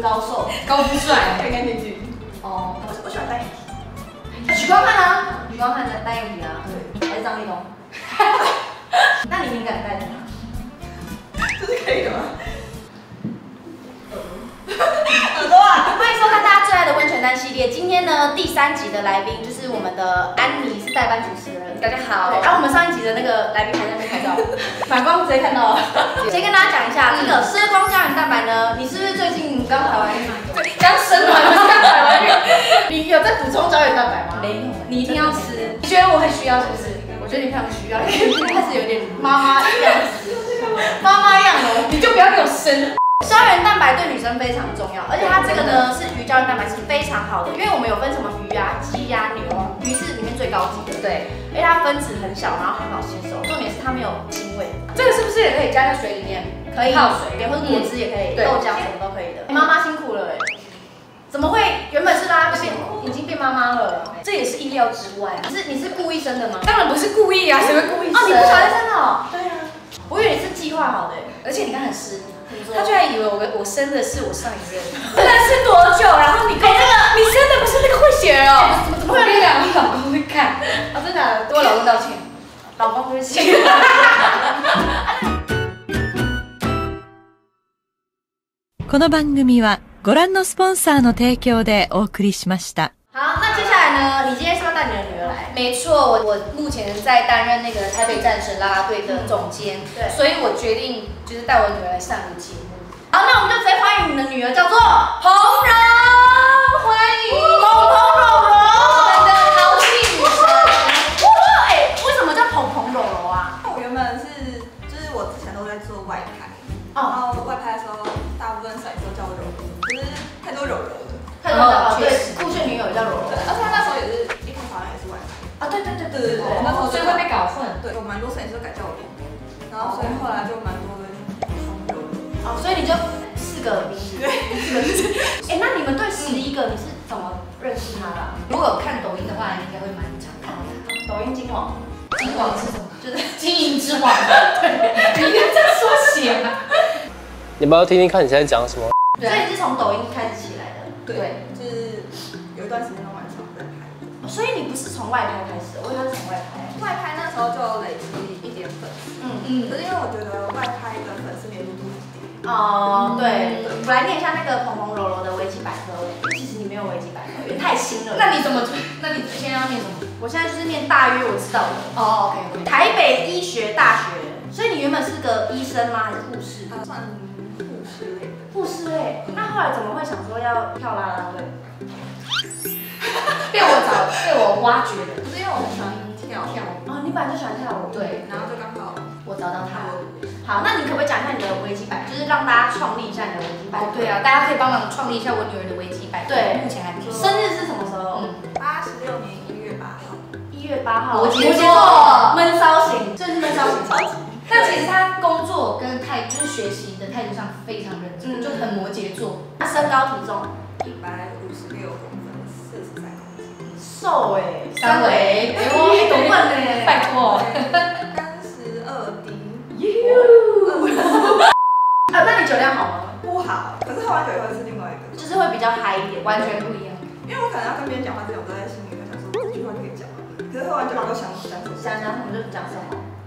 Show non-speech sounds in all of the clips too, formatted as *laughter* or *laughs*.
高瘦，高富帅，干干净净。哦，我我喜欢戴眼镜，许光汉啊，许光汉的戴眼镜啊，还是张立东？*laughs* 那你敏感带什么？这是可以的吗？耳朵啊！欢迎收看大家最爱的温泉蛋系列。今天呢，第三集的来宾就是我们的安妮，是代班主持人。大家好对，然后我们上一集的那个来宾还在那边拍照，*laughs* 反光直接看到了。*laughs* 先跟大家讲一下，这个奢光胶原蛋白呢，你是不是最近刚排完孕？刚生完刚排完孕，你有在补充胶原蛋白吗？没有你一定要吃。你觉得我很需要是不是？我觉得你非常需要，因为你开始有点妈妈样子，*laughs* 妈妈样了。你就不要给我生。胶原蛋白对女生非常重要，而且它这个呢是鱼胶原蛋白是非常好的，因为我们有分什么鱼啊、鸡呀、牛啊，鱼是里面最高级的，对，因为它分子很小，然后很好吸收，重点是它没有腥味，这个是不是也可以加在水里面？可以泡水或者果汁也可以，对豆浆什么都可以的。妈妈辛苦了哎，怎么会原本是拉变已经变妈妈了？这也是意料之外啊。你是你是故意生的吗？当然不是故意啊，谁会故意哦，你不小心生？生的哦，对啊，我以为你是计划好的哎。而且你刚才湿，他居然以为我我生的是我上一任，*laughs* 真的是多久？然后你跟那你生的不是那个混血儿哦？怎么怎么会有那个？老公会看，*laughs* 哦，真的假的？跟我老公道歉。老公对不起。*laughs* この番組はご覧のスポンサーの提供でお送りしました。好，那接下来呢？你今天是要带你的女儿来？没错，我我目前在担任那个台北战神啦啦队的总监，对所以我决定就是带我女儿来上个节目。好，那我们就直接欢迎你的女儿，叫做红柔，欢迎鹏鹏柔个名字，四个名字。哎，那你们对十一个你是怎么认识他的啊？如果有看抖音的话，应该会蛮常看到他。抖音金王，金王是什么？就是 *laughs* 金银之王。*laughs* 对，你应该这样缩写啊。你们要听听看你现在讲什么？所以你是从抖音开始起来的。对，就是有一段时间的晚上在拍。所以你不是从外拍开始的，我以为他是从外拍。外拍那时候就累积一点粉丝，嗯嗯可是因为我觉得哦，对，我来念一下那个蓬蓬柔柔的维基百科。其实你没有维基百科，因为太新了。那你怎么？那你现在要念什么？我现在就是念大约我知道的。哦，OK。台北医学大学，所以你原本是个医生吗？还是护士？他算护士类的，护士类。那后来怎么会想说要跳啦啦队？*laughs* 被我找，被我挖掘的。不是因为我很喜欢跳跳舞。哦，你本来就喜欢跳舞。对，然后就刚好我找到他了。好，那你可不可以讲一下你的维基百科，就是让大家创立一下你的维基百科？，哦对啊，大家可以帮忙创立一下我女儿的维基百科。对目前还不错。生日是什么时候？嗯，八十六年一月八号，一月八号。摩羯座闷骚型，这是闷骚型，超级。但其实他工作跟态，就是学习的态度上非常认真，嗯就很摩羯座。他身高体重一百五十六公分，四十三公斤，瘦哎，三围哎懂问呢？拜托。*laughs* *laughs* 那你酒量好吗？不好。可是喝完酒以后是另外一个，就是会比较嗨一点，完全不一样。因为我可能要跟别人讲话之前，我都在心里面想说这句话可以讲吗，可是喝完酒以后想想说想讲什么就讲什么。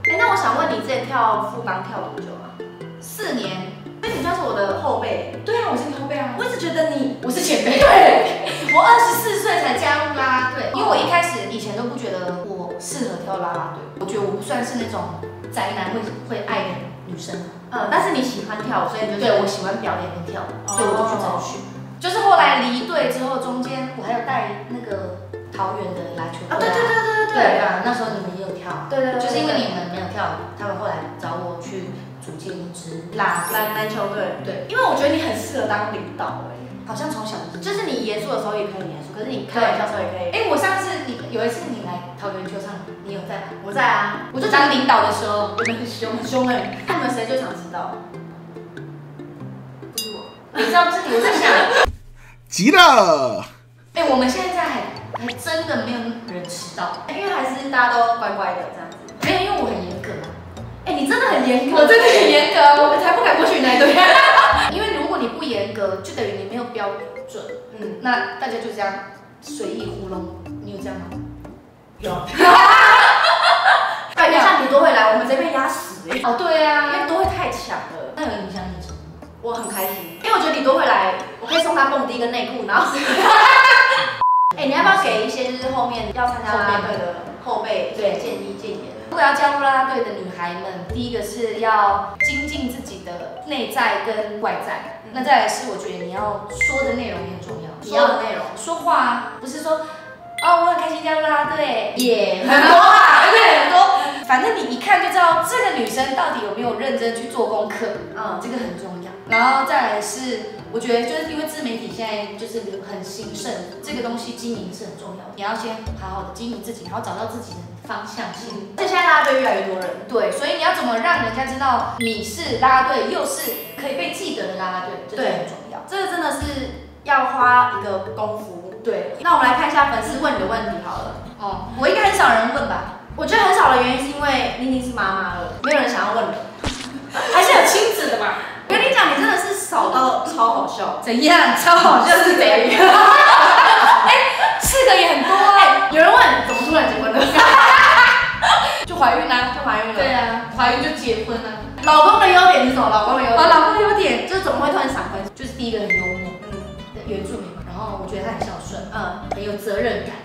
哎，那我想问你，之前跳富邦跳多久啊？四年。所以你算是我的后辈。对啊，我是你后辈啊。我一直觉得你，我是前辈。对，我二十四岁才加入啦啦队，因为我一开始以前都不觉得我适合跳啦啦队，我觉得我不算是那种宅男会会爱的女生。嗯，但是你喜欢跳舞，所以你就对我喜欢表演跟跳舞，哦。所以我就去找去。就是后来离队之后，中间我还有带那个桃园的篮球队啊，对对对对对对。啊，那时候你们也有跳，对对对，就是因为你们没有跳，他们后来找我去组建一支啦啦篮篮球队，对，因为我觉得你很适合当领导哎，好像从小就是。就是你严肃的时候也可以严肃，可是你开玩笑的时候也可以。哎，我上次你有一次你球场，你有在吗？我在啊，我就当领导的时候，我们很凶？很凶哎，那你们谁最想知道？不是我，你知道这里我在想，*laughs* 急了。哎，我们现在还还真的没有人迟到，因为还是大家都乖乖的这样子。没有，因为我很严格啊。哎，你真的很严格，我真的很严格啊，我们才不敢过去你那一队。*laughs* 因为如果你不严格，就等于你没有标准，嗯，那大家就这样随意糊弄，你有这样吗？有。*laughs* *laughs* 感觉像你都会来，我们直接被压死哎、哦，对啊因啊，为都会太强了。那有影响你什么？我很开心，因为我觉得你都会来，我可以送他蹦迪跟内裤，然后，*laughs* 哎、你要不要给一些就是后面要参加啦啦队的后辈对建议建言？如果要加入啦啦队的女孩们，第一个是要精进自己的内在跟外在，那再来是我觉得你要说的内容也很重要，你说的要内容，说话啊，不是说哦我很开心加入啦啦队，也很多啊，对不对？很多，反正你一看就知道这个女生到底有没有认真去做功课，嗯，这个很重要。然后再来是，我觉得就是因为自媒体现在就是很兴盛，这个东西经营是很重要的。你要先好好的经营自己，然后找到自己的方向性。而且现在啦啦队越来越多人，对，所以你要怎么让人家知道你是啦啦队，又是可以被记得的啦啦队，这个对很重要。这个真的是要花一个功夫。对，那我们来看一下粉丝问你的问题好了。哦，我应该很少人问吧？我觉得很少的原因是因为妮妮是妈妈了，没有人想要问了。*laughs* 还是有亲子的吧？我跟你讲，你真的是少到超好笑。怎样？超好笑是怎样？*laughs* 哎，四个也很多哎、哎，有人问怎么突然结婚了？*laughs* 就怀孕啦、就怀孕了。对啊，怀孕就结婚啊。老公的优点是什么？老公的优点。啊，老公的优点就是怎么会突然闪婚？就是第一个很幽默，嗯。很有责任感。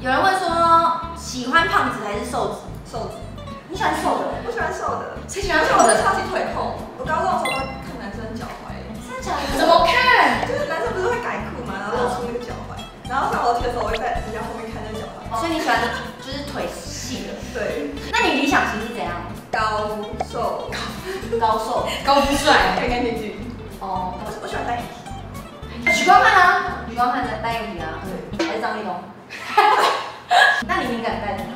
有人问说，喜欢胖子还是瘦子？瘦子，你喜欢瘦的？我喜欢瘦的，谁喜欢瘦的？超级腿控。我高中的时候都会看男生脚踝，真的假的？怎么看？就是男生不是会改裤嘛，然后露出那个脚踝，然后上楼梯的时候我会在人家后面看那个脚踝。所以你喜欢就是腿细的？对，那你理想型是怎样？高瘦高瘦？高富帅干干净许光汉呢，许光汉的单眼皮啊，对，还是张立东？*laughs* *laughs* 那你敏感带什么？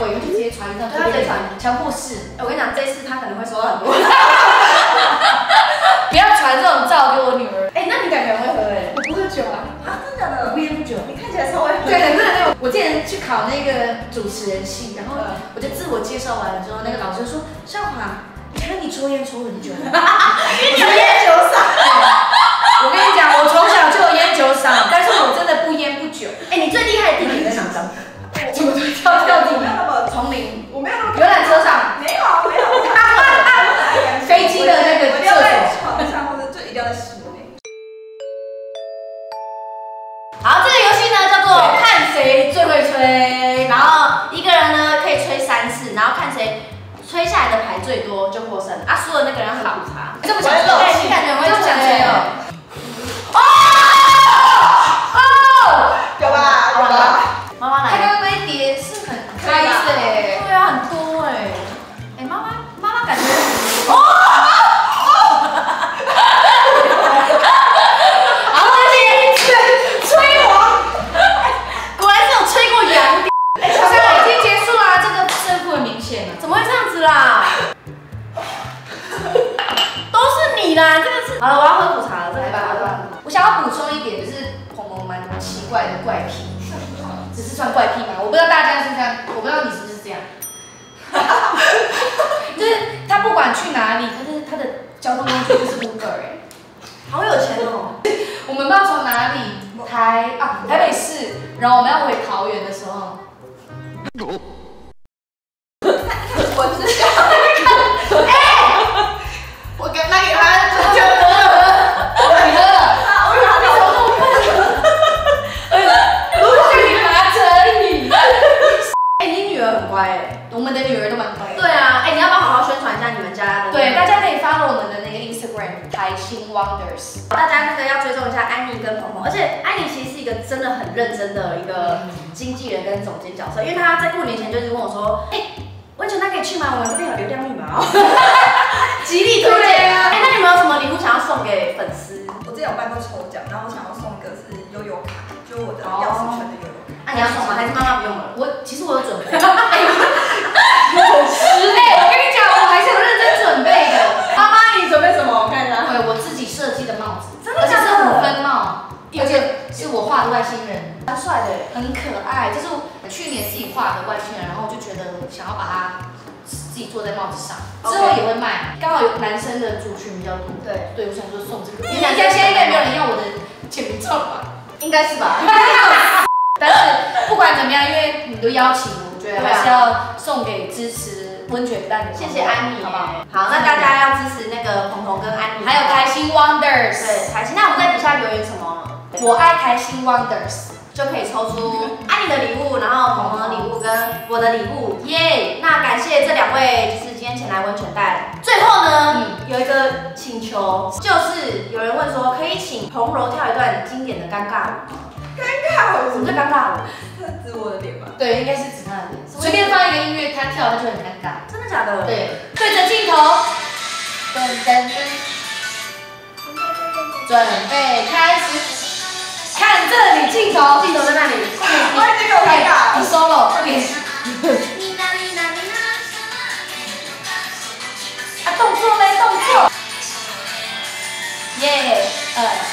我们都还没回，他就直接传一张图对他直接传强迫式，哎我跟你讲，这次他可能会收到很多。*laughs* 不要传这种照给我女儿。哎，那你感觉很会喝哎？我不喝酒啊，啊，真的假的不？烟不酒。你看起来稍微对，很多人都有。我之前去考那个主持人系，然后我就自我介绍完了之后，那个老师说：“少华，你看你抽烟抽很久。*laughs* ”你有烟酒嗓。谁吹下来的牌最多就获胜，啊，输的那个人要喝苦茶。这么想吹对，你感觉很会这么想吹哦。管去哪里，他的他的交通工具就是 Uber 哎、*laughs* 好有钱哦。*laughs* 我们不知道从哪里台啊台北市，然后我们要回桃园的时候，经纪人跟总监角色，因为他在过年前就是问我说，哎、温泉他可以去吗？我们这边有流量密码哦，*laughs* 极力推对荐。啊哎、那你们有什么礼物想要送给粉丝？我之前有办过抽奖，然后我想要送一个是悠悠卡，就我的钥匙圈的悠悠卡。那、你要送吗？还是妈妈的外星人，蛮帅的。很可爱。这是我去年自己画的外星人，然后我就觉得想要把它自己做在帽子上，之后也会卖。刚好有男生的族群比较多，对，对我想说送这个，因为因为现在应该没有人要我的签名照吧。应该是吧？*laughs* 但是不管怎么样，因为你都邀请了，我觉得还是要送给支持温泉蛋的。谢谢安妮，好不好？好，那大家要支持那个鹏鹏跟安妮，还有开心 Wonders，对开心。那我们在底下留言什么？我爱开心 Wonders，就可以抽出 *laughs* 安妮的礼物，然后鹏鹏的礼物跟我的礼物，耶！那感谢这两位，就是今天前来温泉蛋。最后呢，有一个请求，就是有人问说，可以请彭柔跳一段经典的尴尬舞吗？尴尬舞什么叫尴尬舞？是指我的脸吗？对，应该是指他的脸。随便放一个音乐，他跳他就很尴尬。真的假的？，对，对着镜头，噔噔噔，准备开始，看这里镜头，镜头在那里。我已经有尴尬你了。solo，快点。啊，动作嘞，动作。耶，二三